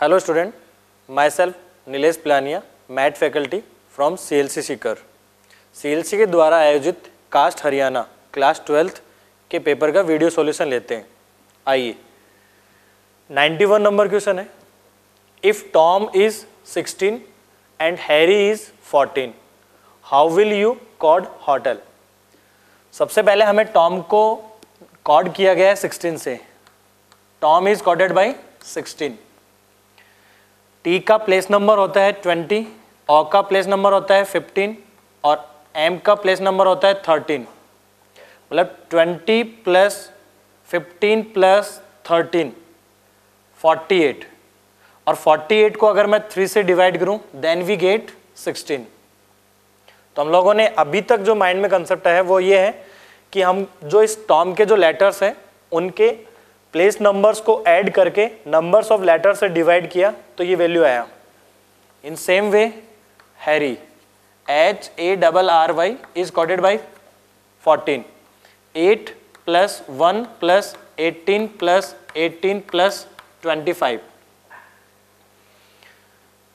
Hello student my self Nilesh Planiya math faculty from C L C Sikar C L C के द्वारा आयोजित cast Haryana class twelfth के paper का video solution लेते हैं। आइए। 91 नंबर क्वेश्चन है। If Tom is 16 and Harry is 14 how will you code hotel सबसे पहले हमें टॉम को कॉड किया गया है 16 से। Tom is coded by 16 T का प्लेस नंबर होता है 20 ओ का प्लेस नंबर होता है 15 और एम का प्लेस नंबर होता है 13 मतलब 20 प्लस 15 प्लस 13 48 और 48 को अगर मैं थ्री से डिवाइड करूँ देन वी गेट 16 तो हम लोगों ने अभी तक जो माइंड में कंसेप्ट है, वो ये है कि हम जो इस टॉम के जो लेटर्स हैं, उनके प्लेस नंबर्स को ऐड करके नंबर्स ऑफ़ लेटर से डिवाइड किया तो ये वैल्यू आया। In same way Harry H A double R Y is coded by fourteen eight plus one plus eighteen plus eighteen plus twenty five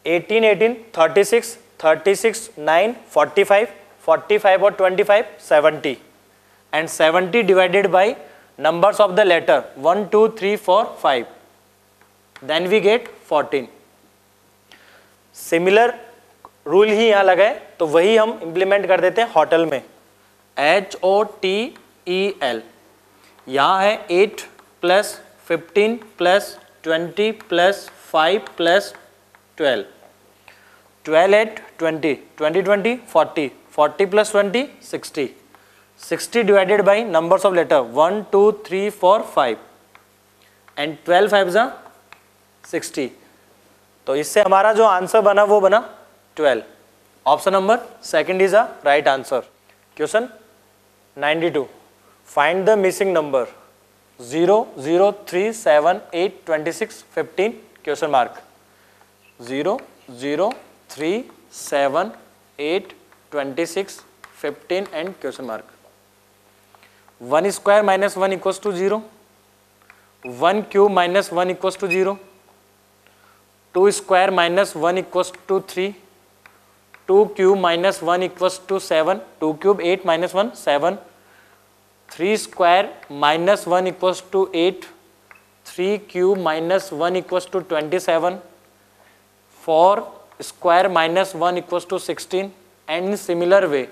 eighteen eighteen thirty six thirty six nine forty five forty five और twenty five seventy and seventy divided by numbers of the letter 1 2 3 4 5 then we get 14 similar rule ही यहाँ लगाए तो वही हम implement कर देते हैं hotel में. H O T E L यहाँ है eight plus fifteen plus twenty plus five plus twelve twelve eight twenty twenty twenty forty forty plus twenty sixty 60 divided by numbers of letter 1 2 3 4 5 and 12 5 are 60 तो इससे हमारा जो answer बना, वो बना 12 option number second is a right answer question 92 find the missing number 0 0 3 7 8 26 15 question mark 0 0 3 7 8 26 15 and question mark one square minus one equals to zero, one cube minus one equals to zero, two square minus one equals to three, two cube minus one equals to seven, two cube eight minus one seven, three square minus one equals to eight, three cube minus one equals to twenty seven, four square minus one equals to sixteen, and similar way,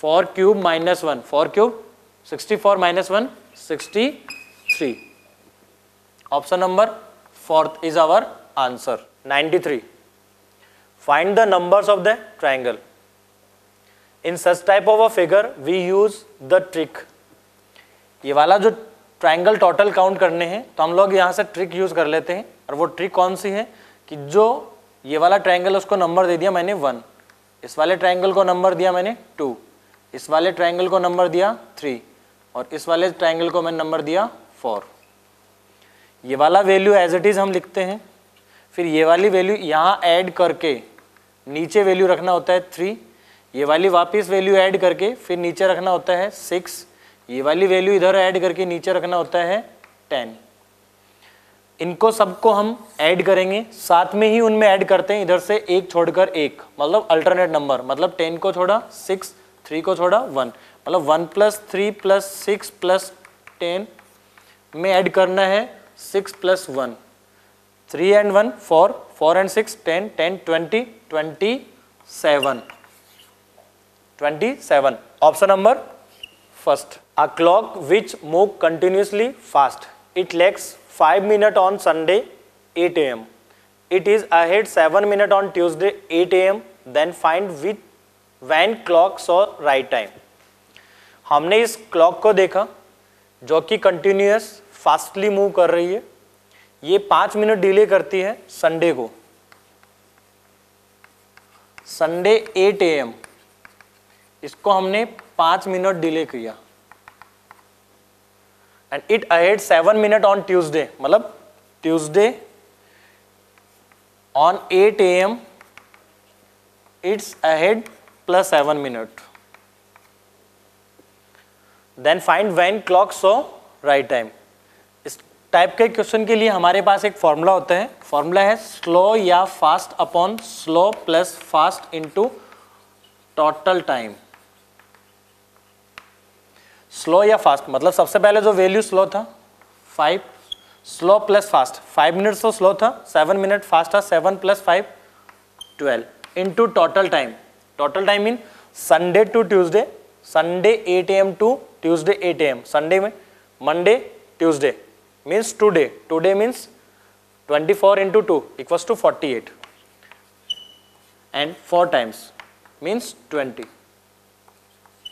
four cube minus one, four cube 64 minus 1 63 option number fourth is our answer 93 find the numbers of the triangle. In such type of a figure, we use the trick. ये वाला जो triangle total count करने हैं तो हम लोग यहाँ से ट्रिक यूज़ कर लेते हैं। और वो ट्रिक कौन सी है? कि जो ये वाला ट्राइंगल उसको नंबर दे दिया मैंने वन इस वाले ट्राइंगल को नंबर दिया मैंने टू इस वाले ट्राइंगल को नंबर दिया थ्री और इस वाले ट्राइंगल को मैंने नंबर दिया फोर ये वाला वैल्यू एज इट इज़ हम लिखते हैं। फिर ये वाली वैल्यू यहाँ ऐड करके नीचे वैल्यू रखना होता है थ्री ये वाली वापस वैल्यू ऐड करके फिर नीचे रखना होता है सिक्स ये वाली वैल्यू इधर ऐड करके नीचे रखना होता है टेन इनको सबको हम ऐड करेंगे। साथ में ही उनमें ऐड करते हैं। इधर से एक छोड़कर एक। मतलब अल्टरनेट नंबर मतलब टेन को छोड़ा सिक्स थ्री को छोड़ा वन मतलब one plus three plus six plus ten में ऐड करना है six plus one. Three and one, four four and six, ten ten, twenty twenty seven. Twenty seven. Option number first. A clock which move continuously fast it lags five minute on Sunday eight A M it is ahead seven minute on Tuesday eight A M then find with when clock so right time हमने इस clock को देखा, जो कि continuous fastly move कर रही है। ये पाँच मिनट डिले करती है संडे को। संडे एट ए एम इसको हमने पाँच मिनट डिले किया। And it ahead seven minute on Tuesday मतलब Tuesday on eight A M it's ahead plus seven minute find find clock so right time इस type के question के लिए हमारे पास एक फॉर्मूला होता है। फॉर्मूला है स्लो या fast upon slow plus fast into total time slow या फास्ट मतलब सबसे पहले जो वैल्यू स्लो था five slow plus fast five minute तो स्लो था सेवन मिनट फास्ट था seven plus five twelve into total time total time mean Sunday to Tuesday Sunday eight AM to Tuesday eight AM Sunday में? Monday Tuesday means today today means 24 to 2 equals to 48 and 4 times means 20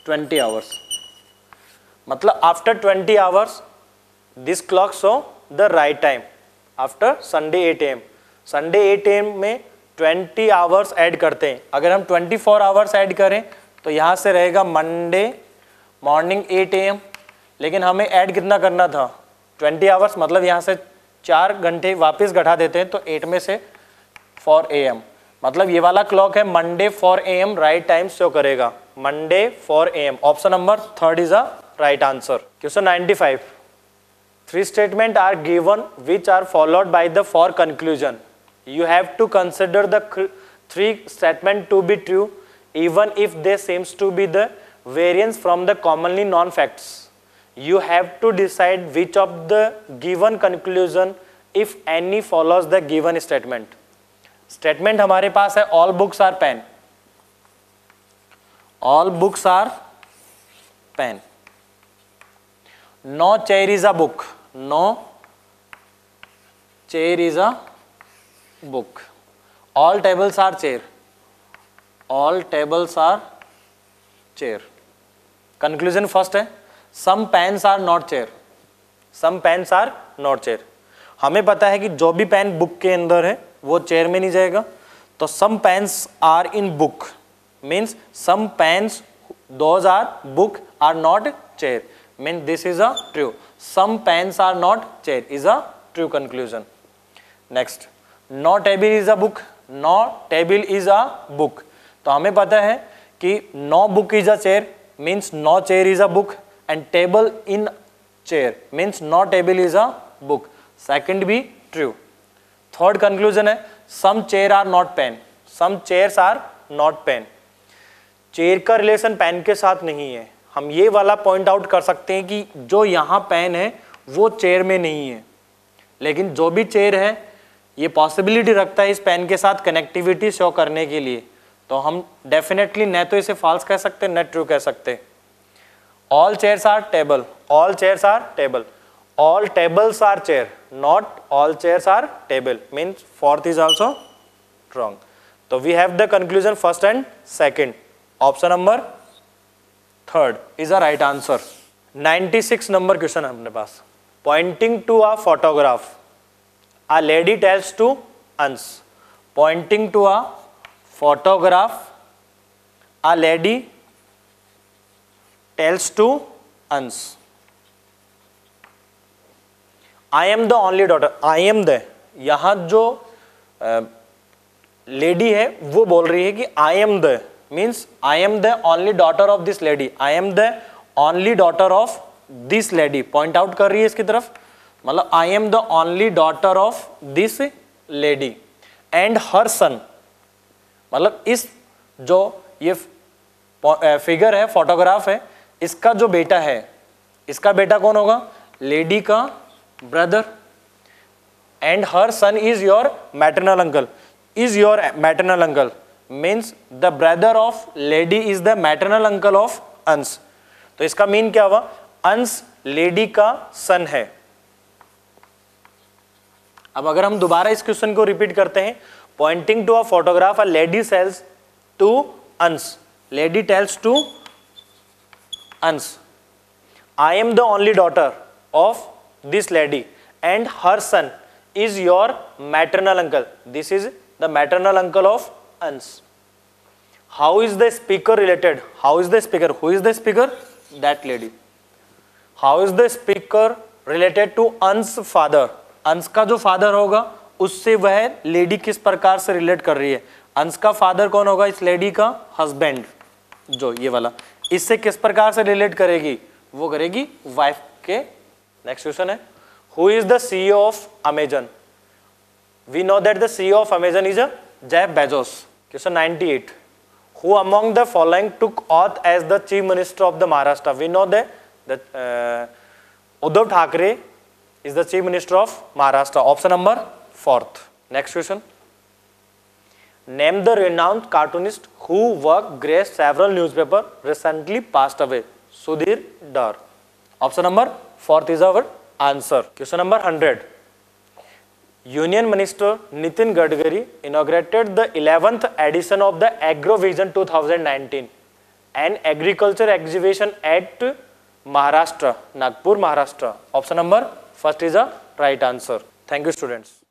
20 hours मतलब after 20 hours this clock show the right time after Sunday 8 AM Sunday 8 AM में 20 hours add करते हैं. अगर हम 24 hours add करें तो यहाँ से रहेगा मंडे मॉर्निंग 8 एम, लेकिन हमें ऐड कितना करना था? 20 आवर्स मतलब यहाँ से चार घंटे वापस घटा देते हैं तो एट में से फोर ए एम। मतलब ये वाला क्लॉक है, Monday four A M right time show करेगा। Monday four A M. Option number third is a right answer. Question 95 three statement are given which are followed by the four conclusion you have to consider the three statement to be true even if they seems to be the variance from the commonly known facts you have to decide which of the given conclusion if any follows the given statement statement हमारे पास है all books are pen all books are pen no chair is a book no chair is a book all tables are chair all tables are chair conclusion first है some pens are not chair some pens are not chair हमें पता है कि जो भी pen book के अंदर है, वो चेयर में नहीं जाएगा। तो some pens are in book means some pens those are book are not chair mean this is a true some pens are not chair is a true conclusion next no table is a book no table is a book तो हमें पता है कि no book is a chair means no chair is a book and table in chair means no table is a book. Second be true. Third conclusion है, some chair are not pen. Some chairs are not pen. Chair का relation pen के साथ नहीं है. हम ये वाला point out कर सकते हैं कि जो यहाँ पेन है, वो चेयर में नहीं है. लेकिन जो भी चेयर है, ये पॉसिबिलिटी रखता है इस पेन के साथ कनेक्टिविटी शो करने के लिए. तो हम डेफिनेटली न तो इसे फॉल्स कह सकते, न ट्रू कह सकते। All chairs are table all chairs are table all tables are chair not all chairs are table means fourth is also wrong तो we have the conclusion first and second option number third is a right answer 96 number question है हमने पास। Pointing to a photograph a lady tells to अंस pointing to a photograph, a lady tells to uns I am the only daughter I am the यहाँ जो lady है, वो बोल रही है कि I am the means I am the only daughter of this lady I am the only daughter of this lady point out कर रही है इसकी तरफ़। मतलब I am the only daughter of this lady and her son मतलब इस जो ये फिगर है फोटोग्राफ है, इसका जो बेटा है, इसका बेटा कौन होगा? लेडी का brother and her son is your maternal uncle is your maternal uncle means the brother of lady is the maternal uncle of अंस तो इसका मीन क्या हुआ? अंस लेडी का सन है. अब अगर हम दोबारा इस क्वेश्चन को रिपीट करते हैं Pointing to a photograph a lady sells to ans lady tells to Ans. I am the only daughter of this lady and her son is your maternal uncle. This is the maternal uncle of Ans. How is the speaker related? How is the speaker? Who is the speaker? That lady. How is the speaker related to Ans father? अंश का जो father होगा उससे वह lady किस प्रकार से relate कर रही है? अंश का फादर कौन होगा इस लेडी का? हस्बैंड। जो ये वाला। इससे किस प्रकार से रिलेट करेगी? वो करेगी वाइफ के। नेक्स्ट क्वेश्चन है। Who is the CEO of Amazon we know that the CEO of Amazon is a Bezos question 98 eight who among the following took oath as the chief minister of the Maharashtra we know that Uddhav Thackeray is the chief minister of Maharashtra option number fourth next question name the renowned cartoonist who worked graced several newspaper recently passed away sudhir dar option number fourth is our answer question number 100 Union Minister Nitin Gadkari inaugurated the 11th edition of the AgroVision 2019, an agriculture exhibition at Maharashtra, Nagpur, Maharashtra. Option number first is a right answer. Thank you, students.